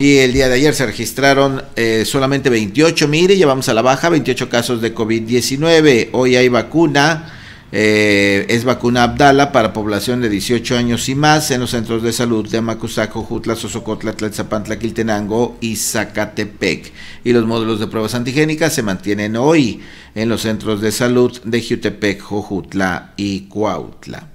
Y el día de ayer se registraron eh, solamente 28, mire, ya vamos a la baja, 28 casos de COVID-19. Hoy hay vacuna, eh, es vacuna Abdala para población de 18 años y más en los centros de salud de Amacuzaco, Jutla, Sosocotla, Tlatzapantla, Quiltenango y Zacatepec. Y los módulos de pruebas antigénicas se mantienen hoy en los centros de salud de Jutepec, Jojutla y Cuautla.